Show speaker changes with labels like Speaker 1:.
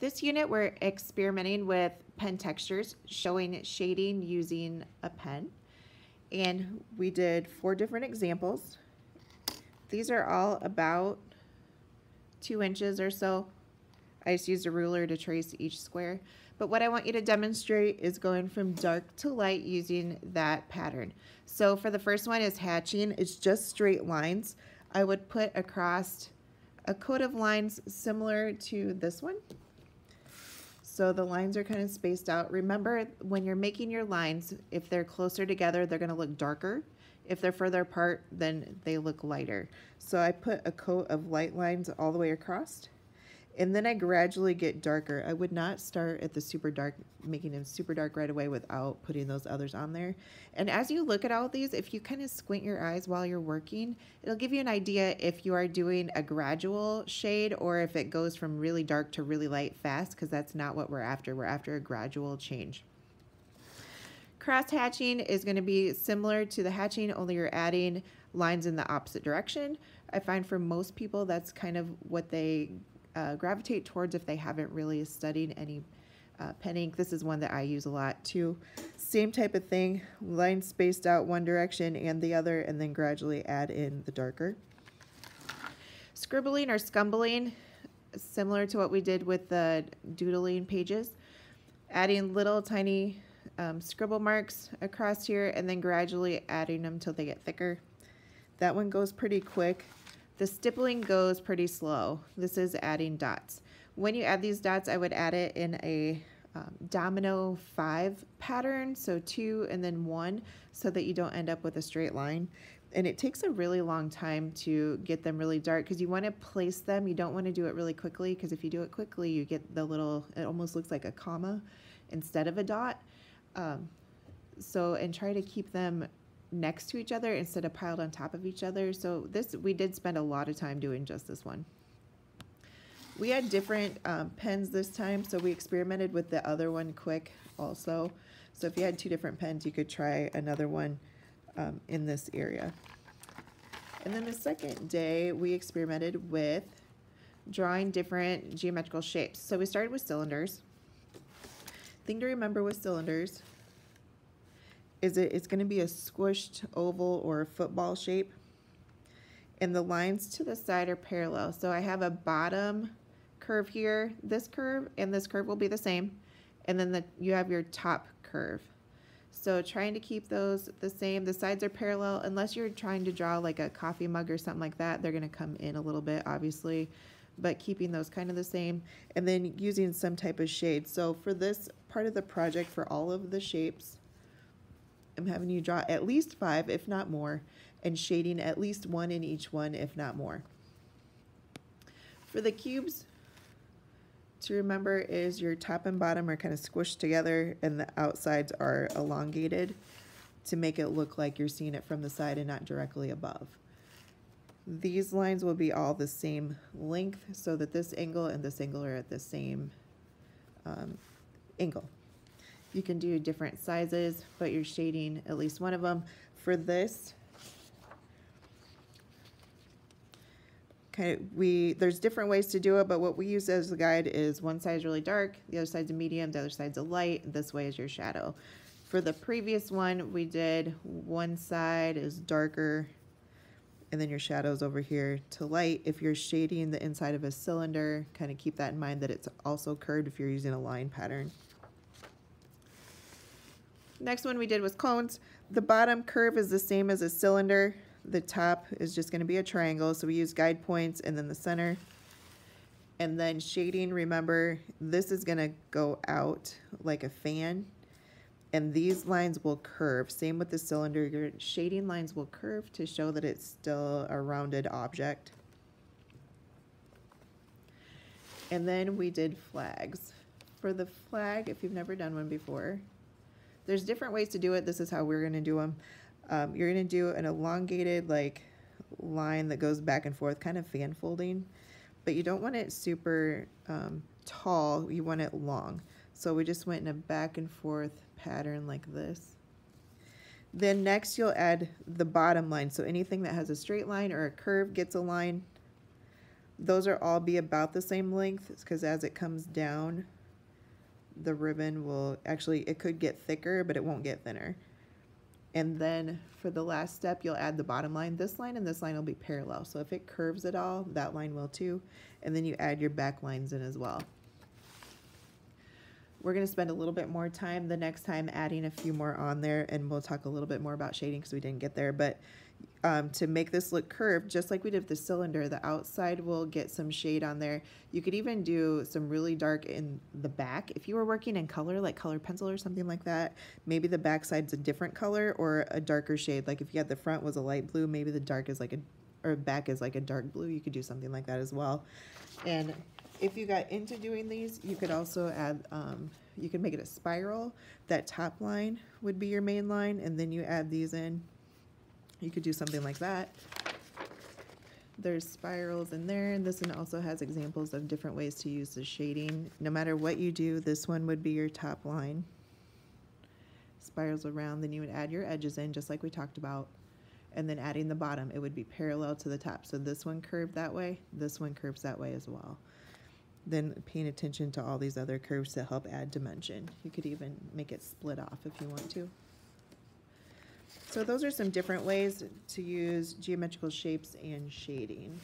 Speaker 1: This unit, we're experimenting with pen textures, showing shading using a pen. And we did four different examples. These are all about two inches or so. I just used a ruler to trace each square. But what I want you to demonstrate is going from dark to light using that pattern. So for the first one is hatching. It's just straight lines. I would put across a coat of lines similar to this one. So the lines are kind of spaced out. Remember, when you're making your lines, if they're closer together, they're gonna look darker. If they're further apart, then they look lighter. So I put a coat of light lines all the way across and then I gradually get darker. I would not start at the super dark, making them super dark right away without putting those others on there. And as you look at all these, if you kind of squint your eyes while you're working, it'll give you an idea if you are doing a gradual shade or if it goes from really dark to really light fast, because that's not what we're after. We're after a gradual change. Cross hatching is going to be similar to the hatching, only you're adding lines in the opposite direction. I find for most people that's kind of what they uh, gravitate towards if they haven't really studied any uh, pen ink. This is one that I use a lot too. Same type of thing, line spaced out one direction and the other, and then gradually add in the darker. Scribbling or scumbling, similar to what we did with the doodling pages. Adding little tiny um, scribble marks across here and then gradually adding them till they get thicker. That one goes pretty quick. The stippling goes pretty slow. This is adding dots. When you add these dots, I would add it in a um, domino five pattern, so two and then one, so that you don't end up with a straight line. And it takes a really long time to get them really dark because you want to place them. You don't want to do it really quickly because if you do it quickly, you get the little, it almost looks like a comma instead of a dot. Um, so, and try to keep them next to each other instead of piled on top of each other. So this, we did spend a lot of time doing just this one. We had different um, pens this time, so we experimented with the other one quick also. So if you had two different pens, you could try another one um, in this area. And then the second day, we experimented with drawing different geometrical shapes. So we started with cylinders. Thing to remember with cylinders is it, it's gonna be a squished oval or a football shape. And the lines to the side are parallel. So I have a bottom curve here, this curve, and this curve will be the same. And then the, you have your top curve. So trying to keep those the same. The sides are parallel unless you're trying to draw like a coffee mug or something like that. They're going to come in a little bit, obviously, but keeping those kind of the same. And then using some type of shade. So for this part of the project, for all of the shapes, I'm having you draw at least five, if not more, and shading at least one in each one, if not more. For the cubes, to remember is your top and bottom are kind of squished together and the outsides are elongated to make it look like you're seeing it from the side and not directly above. These lines will be all the same length so that this angle and this angle are at the same um, angle. You can do different sizes, but you're shading at least one of them. For this, kind of, we, there's different ways to do it, but what we use as a guide is one side's really dark, the other side's a medium, the other side's a light, this way is your shadow. For the previous one, we did one side is darker, and then your shadows over here to light. If you're shading the inside of a cylinder, kind of keep that in mind that it's also curved if you're using a line pattern. Next one we did was cones. The bottom curve is the same as a cylinder. The top is just going to be a triangle, so we use guide points and then the center. And then shading, remember, this is going to go out like a fan. And these lines will curve. Same with the cylinder. Your shading lines will curve to show that it's still a rounded object. And then we did flags. For the flag, if you've never done one before, there's different ways to do it. This is how we're going to do them. Um, you're going to do an elongated like line that goes back and forth, kind of fan folding, but you don't want it super um, tall. You want it long. So we just went in a back and forth pattern like this. Then next you'll add the bottom line. So anything that has a straight line or a curve gets a line Those are all be about the same length, because as it comes down, the ribbon will, actually, it could get thicker, but it won't get thinner. And then for the last step, you'll add the bottom line. This line and this line will be parallel. So if it curves at all, that line will too. And then you add your back lines in as well. We're gonna spend a little bit more time the next time adding a few more on there and we'll talk a little bit more about shading because we didn't get there. But um, to make this look curved, just like we did with the cylinder, the outside will get some shade on there. You could even do some really dark in the back. If you were working in color, like color pencil or something like that, maybe the back side's a different color or a darker shade. Like if you had the front was a light blue, maybe the dark is like a, or back is like a dark blue. You could do something like that as well. And if you got into doing these, you could also add, um, you could make it a spiral. That top line would be your main line, and then you add these in. You could do something like that. There's spirals in there, and this one also has examples of different ways to use the shading. No matter what you do, this one would be your top line. Spirals around, then you would add your edges in, just like we talked about. And then adding the bottom, it would be parallel to the top. So this one curved that way, this one curves that way as well. Then paying attention to all these other curves to help add dimension. You could even make it split off if you want to. So those are some different ways to use geometrical shapes and shading.